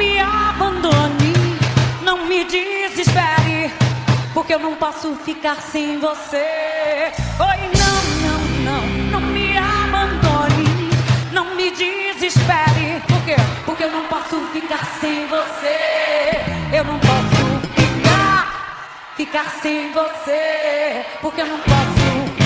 me abandone, não me desespere, porque eu não posso ficar sem você. Oi, não, não, não, não me abandone, não me desespere, porque? Porque eu não posso ficar sem você. Eu não posso ficar, ficar sem você, porque eu não posso